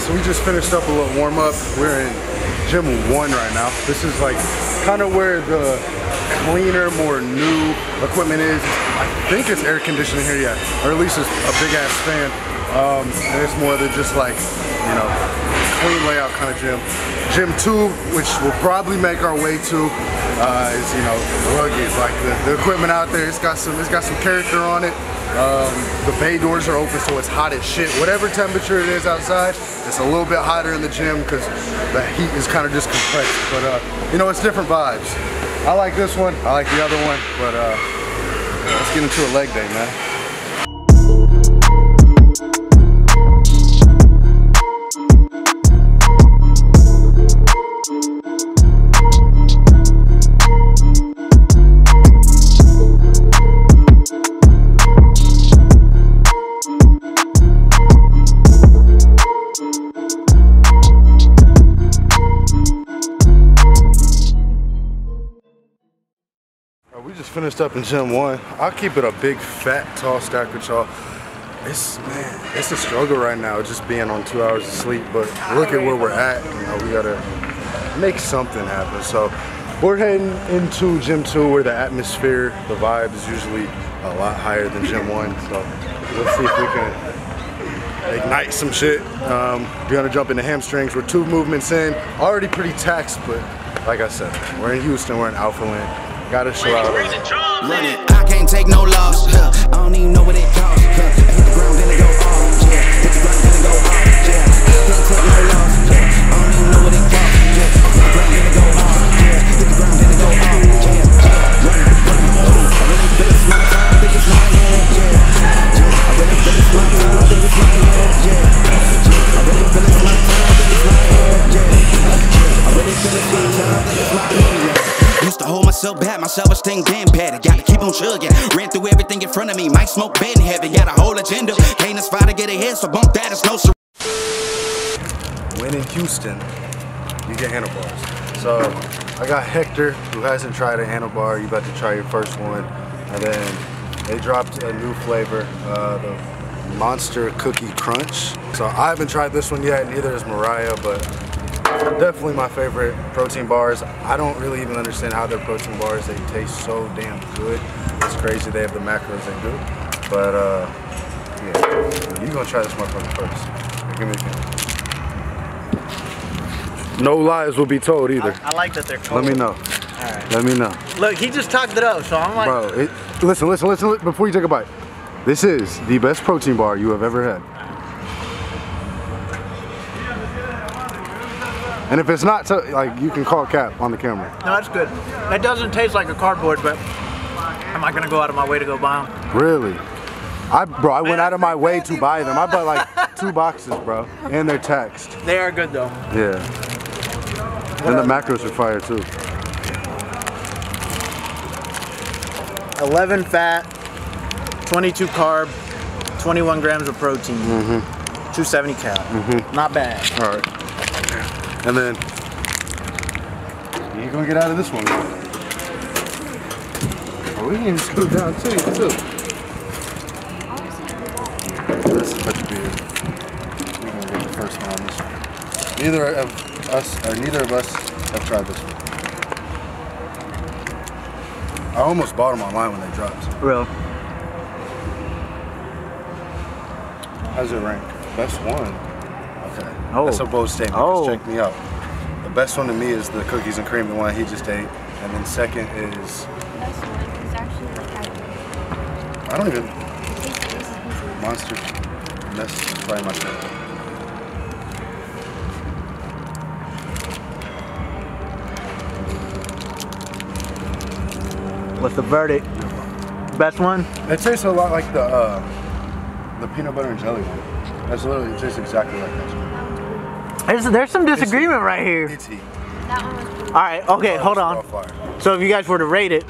so we just finished up a little warm up. We're in gym one right now. This is like kind of where the cleaner, more new equipment is. I think it's air conditioning here, yeah, or at least it's a big ass fan. Um, and it's more than just like, you know, clean layout kind of gym. Gym two, which we'll probably make our way to, uh, is you know rugged. Like the, the equipment out there, it's got some, it's got some character on it. Um, the bay doors are open, so it's hot as shit. Whatever temperature it is outside, it's a little bit hotter in the gym because the heat is kind of just compressed. But uh, you know, it's different vibes. I like this one. I like the other one. But uh, let's get into a leg day, man. Finished up in gym one. I'll keep it a big, fat, tall stack with y'all. It's, man, it's a struggle right now just being on two hours of sleep, but look at where we're at. You know, we gotta make something happen. So we're heading into gym two where the atmosphere, the vibe is usually a lot higher than gym one. So let's see if we can ignite some shit. Um, we're gonna jump into hamstrings. We're two movements in, already pretty taxed, but like I said, we're in Houston, we're in Alphaland. Gotta show out. Run it. I can't take no loss. Myself back, my self-esteem damn bad. Gotta keep on chugging. Ran through everything in front of me. Might smoke bed in heaven. Got a whole agenda. Can't aspire to get ahead, so bump that. It's no sur When in Houston, you get handlebars. So I got Hector, who hasn't tried a handlebar. You about to try your first one. And then they dropped a new flavor, uh, the Monster Cookie Crunch. So I haven't tried this one yet, neither has Mariah, but definitely my favorite protein bars. I don't really even understand how they're protein bars. They taste so damn good. It's crazy they have the macros they do. But uh, yeah, you gonna try this motherfucker first. Give me a No lies will be told either. I, I like that they're cold. Let me know. Let me know. Look, he just talked it up, so I'm like. Bro, it, listen, listen, listen, before you take a bite. This is the best protein bar you have ever had. And if it's not, so, like, you can call Cap on the camera. No, that's good. That doesn't taste like a cardboard, but I'm not gonna go out of my way to go buy them. Really? I, bro, I went out of my way to buy them. I bought like two boxes, bro, and they're taxed. They are good though. Yeah. and the macros are fire too. 11 fat, 22 carb, 21 grams of protein, mm -hmm. 270 cal. Mm -hmm. Not bad. All right. And then you ain't gonna get out of this one. Oh, we can just go down too, too. Let's touch beer. We're gonna get the first one on this one. Neither of us, or neither of us have tried this one. I almost bought them online when they dropped. Real. How's it rank? Best one. Oh. That's a bold statement. Oh. Check me out. The best one to me is the cookies and cream, the one he just ate. And then second is... I don't even... Monster. That's probably my favorite. What's the verdict? Best one? It tastes a lot like the uh, the peanut butter and jelly one. That's literally, it tastes exactly like that. There's, there's some disagreement it's right here. It's. All right, okay, hold on. So if you guys were to rate it,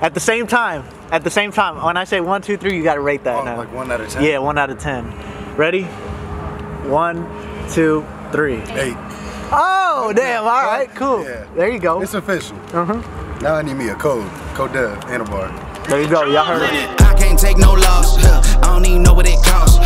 at the same time, at the same time, when I say one, two, three, you gotta rate that oh, now. Like one out of ten? Yeah, one out of ten. Ready? One, two, three. Eight. Oh, damn, all right, cool. Yeah. There you go. It's official. Uh-huh. Now I need me a code, code dev, and a bar. There you go, y'all heard it. I can't take no loss, I don't even know what it costs.